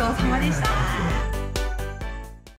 ちそうさまでした。